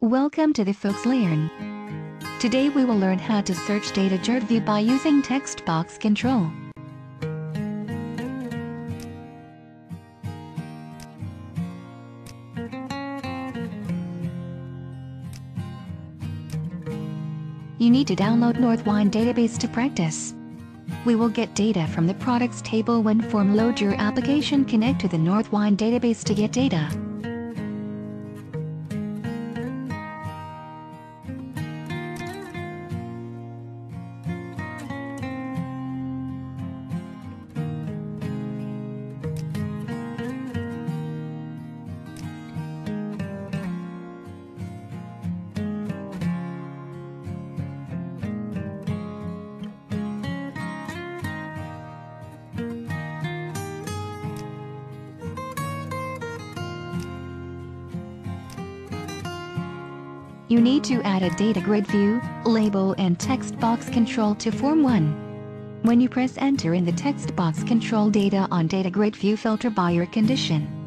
Welcome to the FoxLearn. Today we will learn how to search data view by using text box control. You need to download Northwind database to practice. We will get data from the products table when form load your application connect to the Northwind database to get data. You need to add a data grid view, label and text box control to Form 1. When you press enter in the text box control data on data grid view filter by your condition.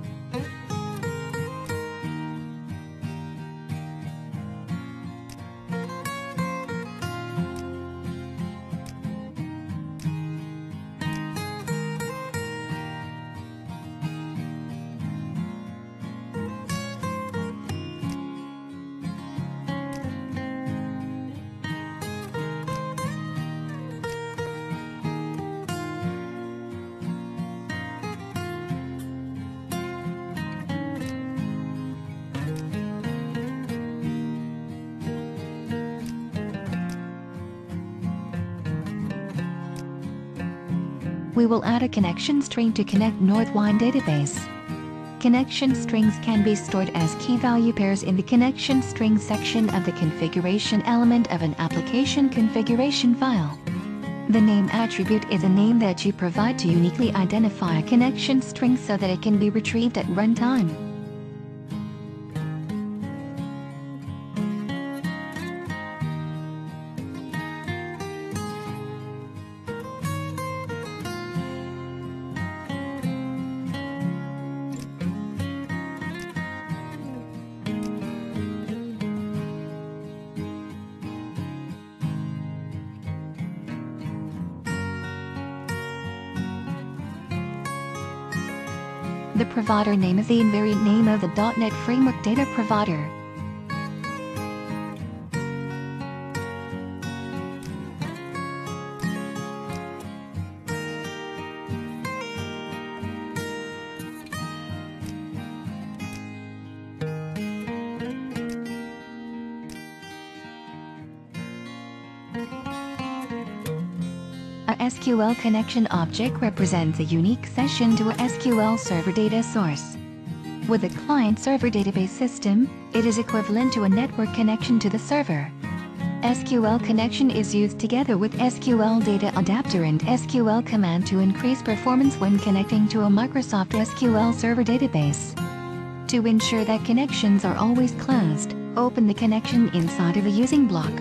We will add a connection string to connect Northwind database. Connection strings can be stored as key value pairs in the connection string section of the configuration element of an application configuration file. The name attribute is a name that you provide to uniquely identify a connection string so that it can be retrieved at runtime. The provider name is the invariant name of the .NET Framework data provider. SQL connection object represents a unique session to a SQL Server data source. With a client-server database system, it is equivalent to a network connection to the server. SQL connection is used together with SQL Data Adapter and SQL command to increase performance when connecting to a Microsoft SQL Server database. To ensure that connections are always closed, open the connection inside of a using block.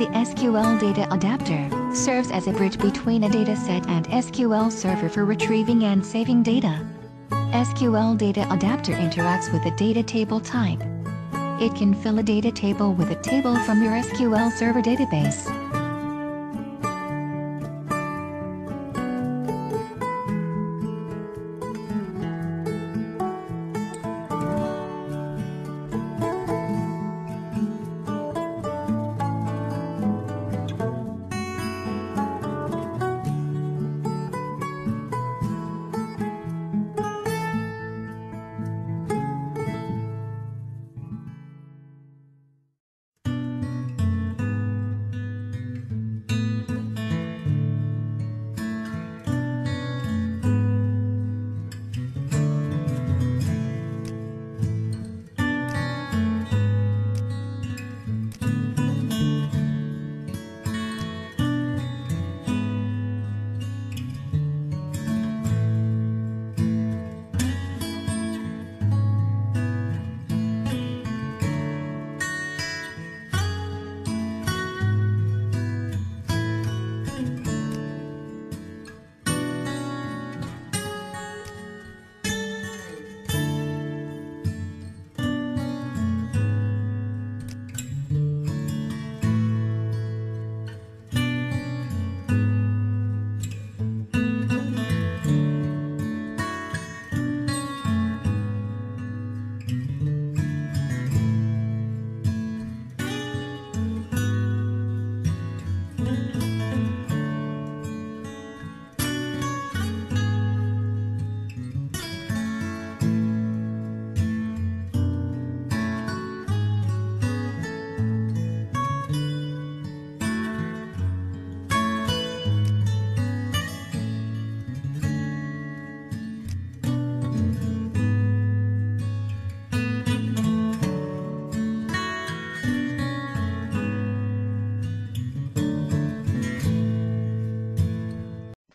The SQL Data Adapter serves as a bridge between a dataset and SQL Server for retrieving and saving data. SQL Data Adapter interacts with a data table type. It can fill a data table with a table from your SQL Server database.